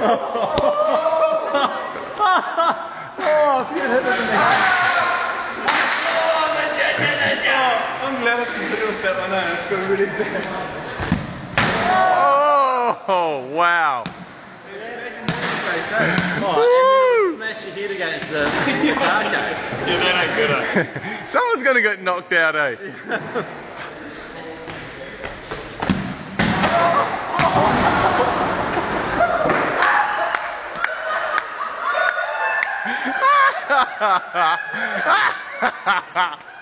oh, if you'd hit it in the head. I'm glad I threw that one out. It's going really bad. Oh, wow. Oh, and then smash your head against the car case. Yeah, that ain't good. eh? Someone's